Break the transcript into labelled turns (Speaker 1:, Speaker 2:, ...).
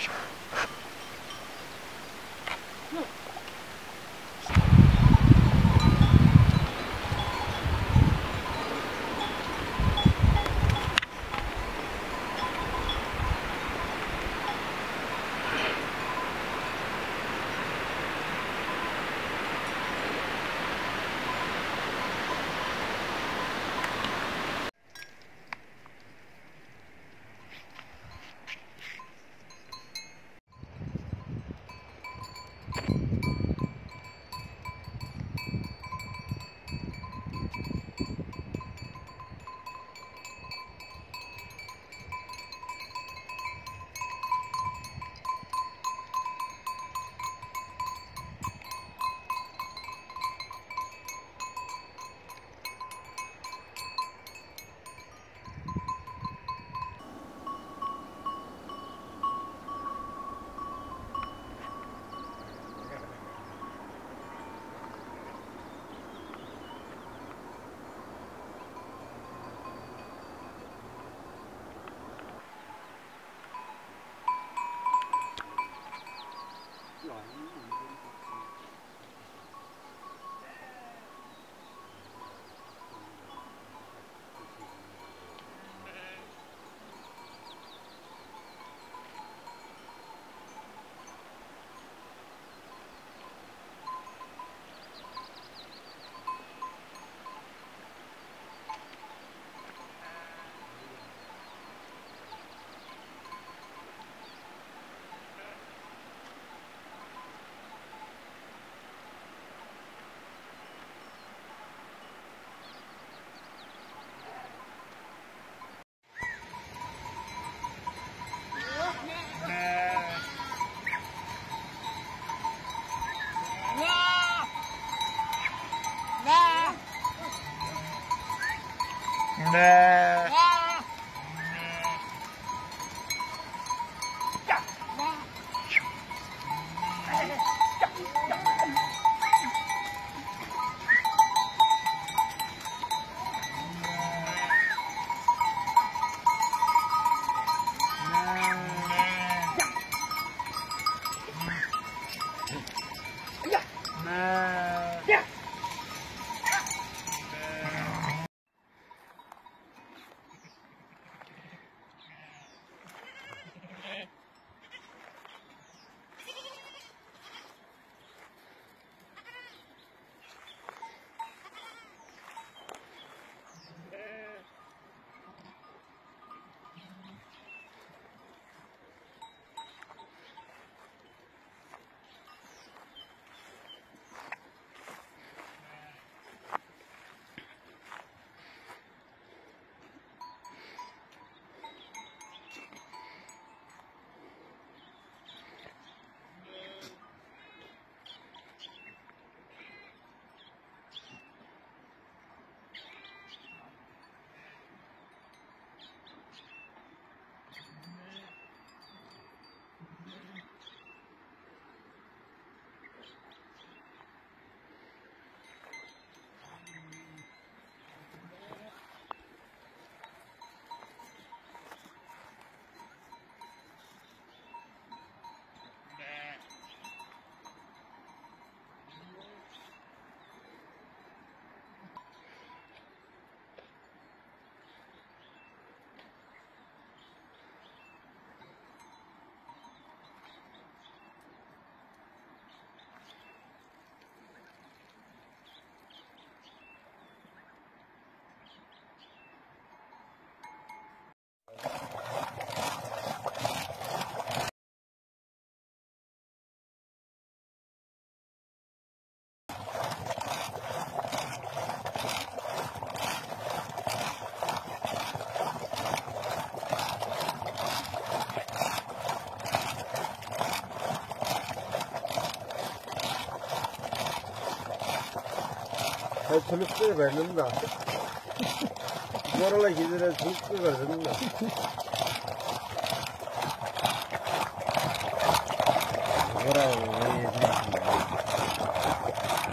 Speaker 1: sure. হ্যাঁ 네. Morala gidire tuttu verdim de. Bravo, iyi, iyi.